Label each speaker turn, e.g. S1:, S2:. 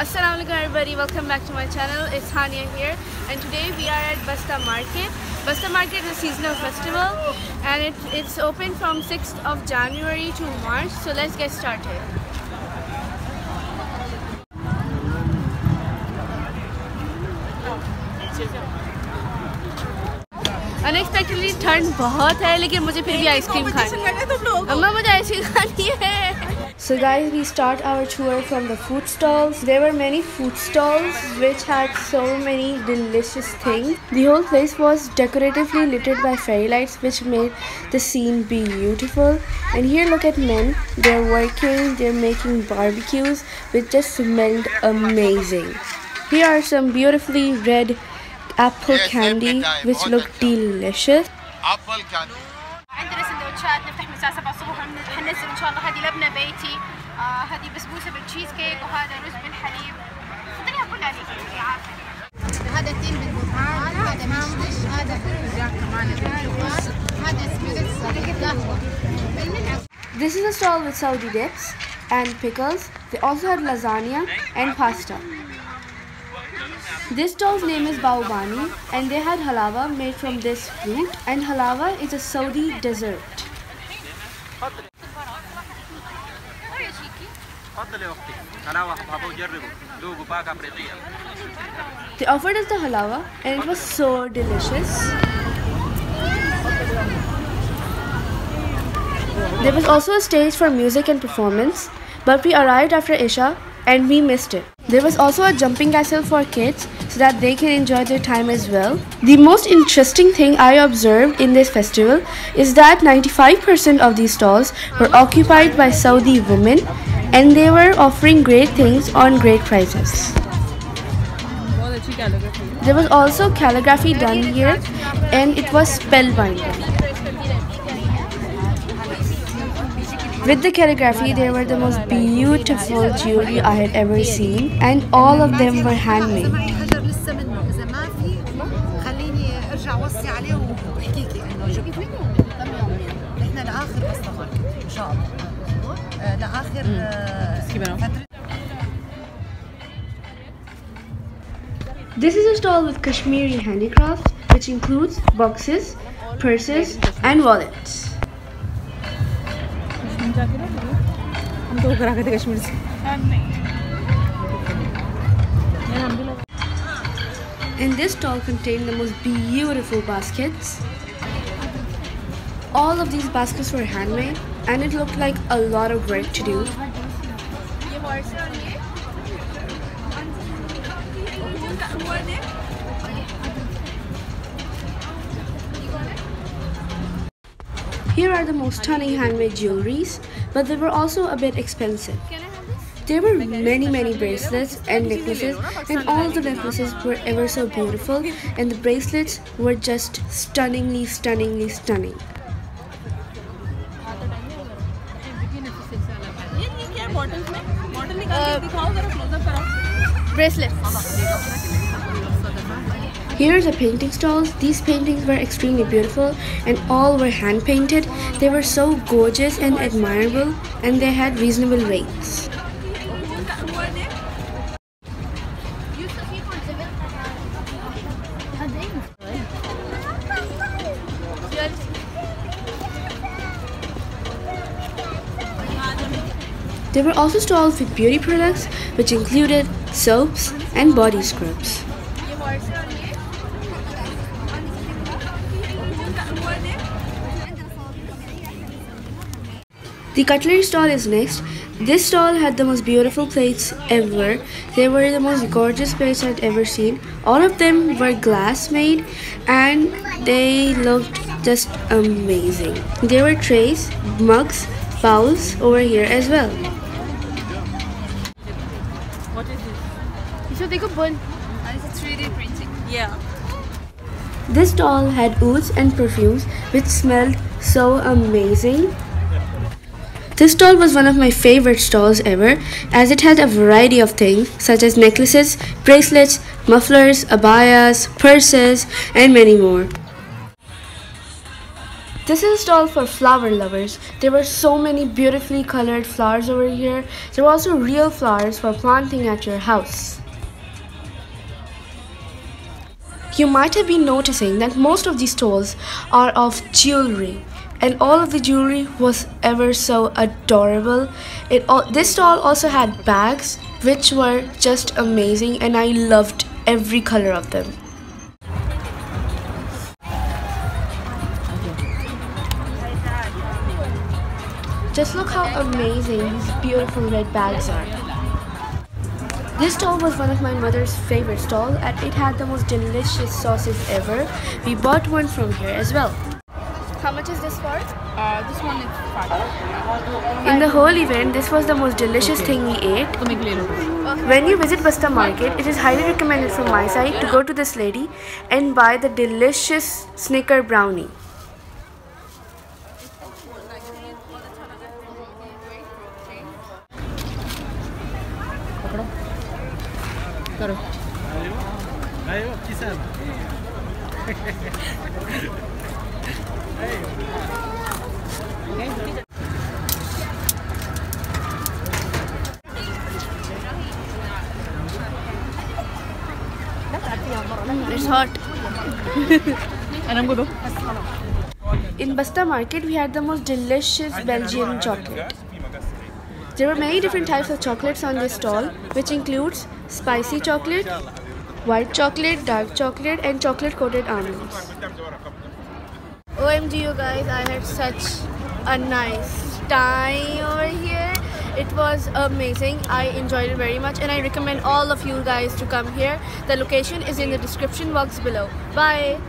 S1: Assalamu alaikum everybody, welcome back to my channel. It's Hania here and today we are at Basta Market. Basta Market is a seasonal festival and it, it's open from 6th of January to March. So let's get started. Unexpectedly ठंड बहुत है लेकिन मुझे फिर भी ice cream खानी है अम्मा मुझे आइसक्रीम खानी है So guys, we start our tour from the food stalls. There were many food stalls which had so many delicious things. The whole place was decoratively littered by fairy lights which made the scene beautiful. And here look at men. They're working, they're making barbecues which just smelled amazing. Here are some beautifully red apple candy which look delicious.
S2: apple candy
S3: عندنا سندوتشات نفتح من الساعه 7 الصبح حننزل ان شاء الله هذه لبنه بيتي آه هذه بسبوسه بالتشيز كيك وهذا رز بالحليب الدنيا كلها عليك يا عارفه هذا التين بالبرتقال هذا مشمش هذا هذا اسمه قهوه
S1: This is a stall with Saudi dips and pickles. They also had lasagna and pasta. This stall's name is Baobani and they had halava made from this fruit and halava is a Saudi dessert.
S4: تفضل يا اختي حلاوه حبابه وجربوا ذوقوا باقه افريقيه
S1: They offered us the halava and it was so delicious. There was also a stage for music and performance, but we arrived after Isha and we missed it. There was also a jumping castle for kids so that they can enjoy their time as well. The most interesting thing I observed in this festival is that 95% of these stalls were occupied by Saudi women and they were offering great things on great prices. There was also calligraphy done here and it was spellbinding. With the calligraphy, there were the most beautiful jewelry I had ever seen and all of them were handmade.
S5: حجر لسه منه اذا ما في خليني ارجع وصي عليه وبحكيكي انه جبته نحن لاخر بسطه ماركت ان شاء الله آه، لاخر آه، فتره
S1: This is a stall with Kashmiri handicrafts which includes boxes, purses and wallets. And this stall contained the most beautiful baskets. All of these baskets were handmade and it looked like a lot of work to do. Here are the most stunning handmade jewelries, but they were also a bit expensive. There were many, many bracelets and necklaces, and all the necklaces were ever so beautiful, and the bracelets were just stunningly, stunningly stunning. Bracelet. Here are the painting stalls. These paintings were extremely beautiful and all were hand painted. They were so gorgeous and admirable and they had reasonable rates. There were also stalls with beauty products which included soaps and body scrubs. The cutlery stall is next. This stall had the most beautiful plates ever. They were the most gorgeous plates I'd ever seen. All of them were glass made and they looked just amazing. There were trays, mugs, bowls over here as well.
S3: What is this?
S1: So they could burn.
S3: It's 3D printing. Yeah.
S1: This stall had ouds and perfumes which smelled so amazing. This stall was one of my favorite stalls ever as it had a variety of things such as necklaces, bracelets, mufflers, abayas, purses, and many more. This is a stall for flower lovers. There were so many beautifully colored flowers over here. There were also real flowers for planting at your house. You might have been noticing that most of these stalls are of jewelry and all of the jewelry was ever so adorable. It all, this stall also had bags which were just amazing and I loved every color of them. Just look how amazing these beautiful red bags are. This stall was one of my mother's favorite stalls and it had the most delicious sauces ever. We bought one from here as well. How much is this for?
S3: Uh, this one is five.
S1: In the whole event, this was the most delicious thing we ate. When you visit Basta Market, it is highly recommended from my side to go to this lady and buy the delicious Snicker brownie. करो। In Busta market we had the most delicious Belgian chocolate There were many different types of chocolates on this stall, which includes spicy chocolate, white chocolate, dark chocolate, and chocolate coated almonds. OMG, you guys, I had such a nice time over here. It was amazing. I enjoyed it very much, and I recommend all of you guys to come here. The location is in the description box below. Bye.